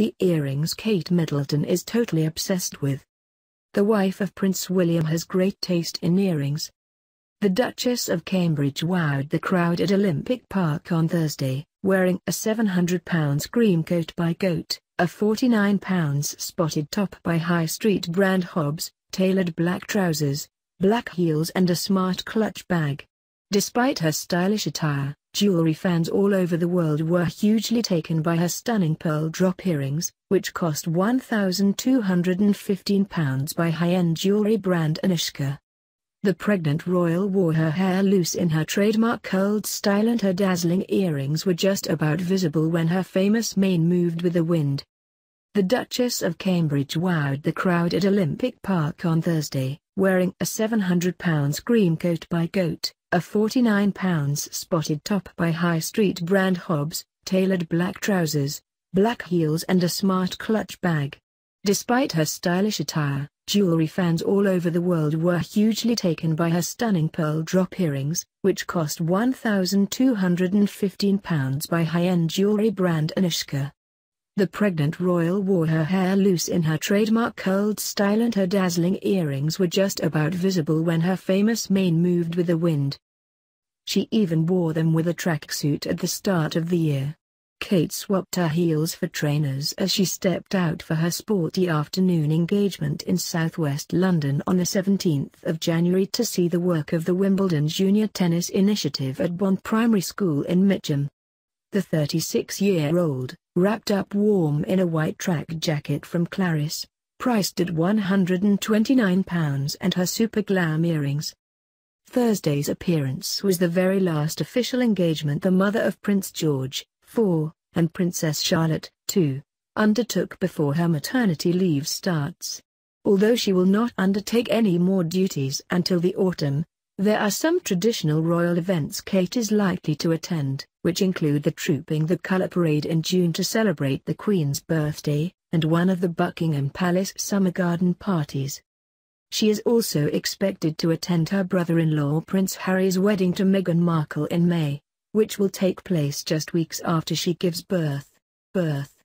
the earrings Kate Middleton is totally obsessed with. The wife of Prince William has great taste in earrings. The Duchess of Cambridge wowed the crowd at Olympic Park on Thursday, wearing a £700 cream coat by Goat, a £49 spotted top by High Street brand Hobbs, tailored black trousers, black heels and a smart clutch bag. Despite her stylish attire, Jewelry fans all over the world were hugely taken by her stunning pearl drop earrings, which cost £1,215 by high-end jewelry brand Annoushka. The pregnant royal wore her hair loose in her trademark curled style and her dazzling earrings were just about visible when her famous mane moved with the wind. The Duchess of Cambridge wowed the crowd at Olympic Park on Thursday, wearing a £700 cream coat by Goat, a £49 spotted top by High Street brand Hobbs, tailored black trousers, black heels and a smart clutch bag. Despite her stylish attire, jewelry fans all over the world were hugely taken by her stunning pearl drop earrings, which cost £1,215 by high-end jewelry brand Annoushka. The pregnant royal wore her hair loose in her trademark curled style and her dazzling earrings were just about visible when her famous mane moved with the wind. She even wore them with a tracksuit at the start of the year. Kate swapped her heels for trainers as she stepped out for her sporty afternoon engagement in southwest London on the 17th of January to see the work of the Wimbledon Junior Tennis Initiative at Bond Primary School in Mitcham. The 36-year-old, wrapped up warm in a white track jacket from Clarins, priced at £129 and her super glam earrings. Thursday's appearance was the very last official engagement the mother of Prince George, 4, and Princess Charlotte, 2, undertook before her maternity leave starts. Although she will not undertake any more duties until the autumn, there are some traditional royal events Kate is likely to attend which include the Trooping the Colour Parade in June to celebrate the Queen's birthday, and one of the Buckingham Palace summer garden parties. She is also expected to attend her brother-in-law Prince Harry's wedding to Meghan Markle in May, which will take place just weeks after she gives birth. Birth